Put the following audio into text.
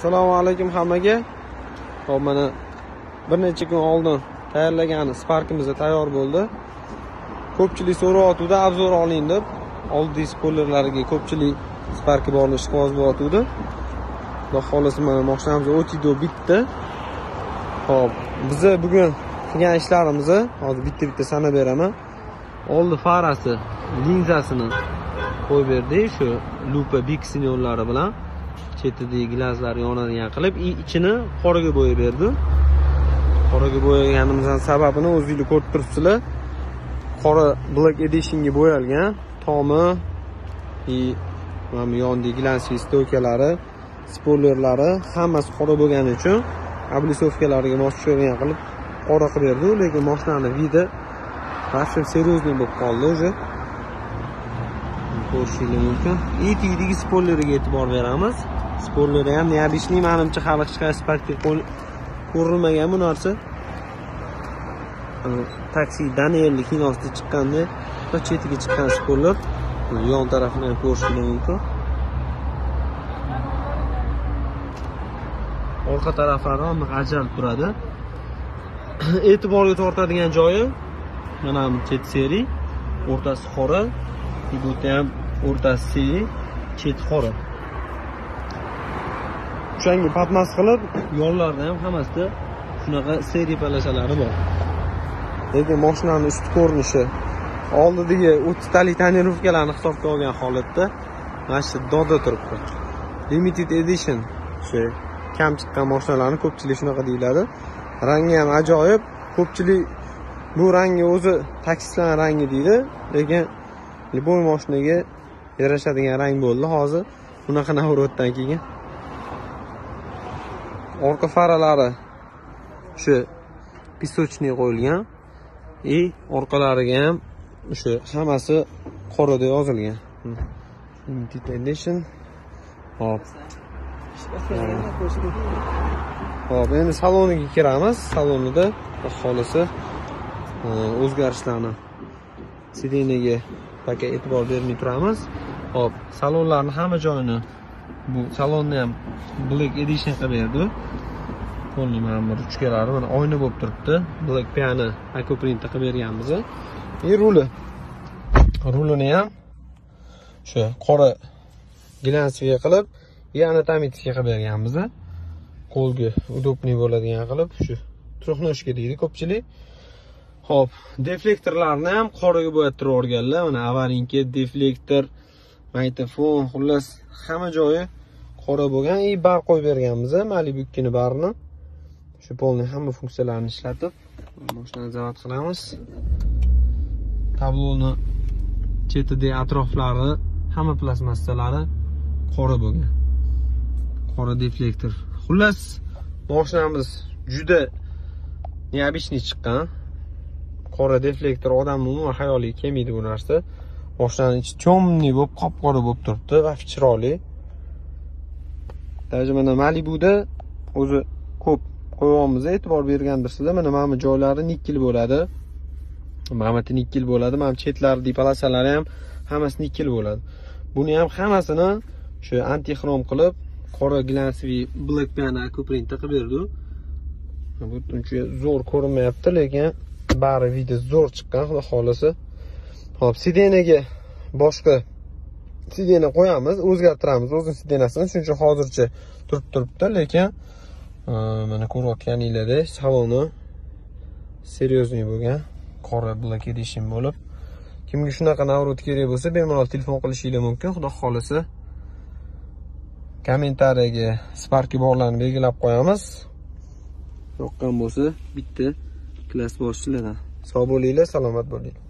assalomu alaykum hammaga. Hop mana bir necha kun oldin tayyorlagan sparkimiz tayyor bo'ldi. Ko'pchilik so'rayotgandi obzor oling deb oldiy spoilerlariga ko'pchilik sparki borni ishqiboz bo'layotgandi xudo xohlasa mana mashinamiz o'tiydi bitta hop biza bugun qilgan ishlarimizni hozir bitta bitta sanab beraman. Oldi farasi linzasini qo'yib berdik shu lupa big sinyorlari bilan. Chetidagi glazlar yonadigan qilib и ichini qoraga bo'yab berdim qoraga bo'yaganimizdan sababini o'zinglar ko'rib turibsizlar. Qora black editionga bo'yalgan tomi и mana bu yonidagi glansli stoykalari spoilerlari hammasi qora bo'lgani uchun облицовкалariga mos tushadigan qilib qora qilib berdi. Lekin mashinani vidi вообще серьезный bo'lib qoldi. Уже ko'rishingiz mumkin. И tagidagi spoileriga e'tibor beramiz. Spoileri ham необычный manimcha hali hech qaysi parkda ko'rilmagan bu narsa. Taksi danielni kinosida chiqqanda chetiga chiqqan spoiler. Yon tarafini ham ko'rishingiz mumkin. Orqa taraflari ham ajralib turadi. E'tiborga tortadigan joyi. Mana bu chet seri. O'rtasi qora. И bu yerda ham o'rtasi cheti qora o'shanga patmas qilib yonlarida ham hammasida shunaqa seri palashalari bor. lekin mashinani ustki ko'rinishi. Oldidagi o'ttitalik tonirovkalarni hisobga olgan holatda mana shu doda turibdi. Limited edition shu kam chiqqan mashinalarni ko'pchilik shunaqa deyiladi. Rangi ham ajoyib ko'pchilik bu rangni o'zi taksistlarni rangi deydi lekin любой mashinaga yarashadigan rang bo'ldi. Hozir bunaqa navrotdan keyin orqa faralari shu песочный qo'yilgan. И orqalariga ham o'sha hammasi qorada yozilgan. Limited edition hop hop endi saloniga kiramiz. Salonida xohlasa o'zgarishlarni sidenaga paka e'tibor bermay turamiz. Hop salonlarni hamma joyini bu salonni ham black edition qilib berdi. Полный mana bu ruchkalari mana oyna bo'lib turibdi. Black piano akoprintda qilib berganmiz. И ruli. Rulini ham o'sha qora glansviga qilib и anatomический qilib berganmiz. Qo'lga удобный bo'ladigan qilib shu трехножка deydi ko'pchilik. Xo'p, deflektorlarni ham qoraga bo'yattirib o'rganlar. Mana avarinka, deflektor, magnitofon, xullas hamma joyi qora bo'lgan. И bar qo'yib berganmiz, Malibukkini barini. Shu polni hamma funksiyalarini ishlatib, mashinani zavod qilamiz. Tabloni chetidagi atroflari, hamma plastmassalari qora bo'lgan. Qora deflektor. Xullas, mashinamiz juda необычный chiqqan. Qora deflektor odamni umuman xayoliga kelmaydi bu narsa. Mashinani ichi темный bo'lib qop qora bo'lib turibdi va chiroyli даже mana malibuda o'zi ko'p qo'yyapmiz e'tibor bergandirsizlar mana mana bu joylari nikkel bo'ladi. Mana bu nikkel bo'ladi mana chetlari, depolasalari ham hammasi nikkel bo'ladi. Buni ham hammasini shu antixrom qilib qora glansviy black piano ko'printa qilib berdi. Bu uncha zo'r ko'rinmayapti lekin bari video zo'r chiqqan xudo xohlasa. Hop sidenaga boshqa sidena qo'yamiz o'zgartiramiz o'zini sidenasini shuning uchun hozircha turib turibdi lekin e, mana ko'rayotganinglardek saloni серьезный bo'lgan qora black edition bo'lib kimga shunaqa navrot kerak bo'lsa bemalol telefon qilishinglar mumkin xudo xohlasa. Kommentariyaga sparki borlarini belgilab qo'yamiz. Yoqqan bo'lsa bitta klass boshchilardan sog' bo'linglar salomat bo'linglar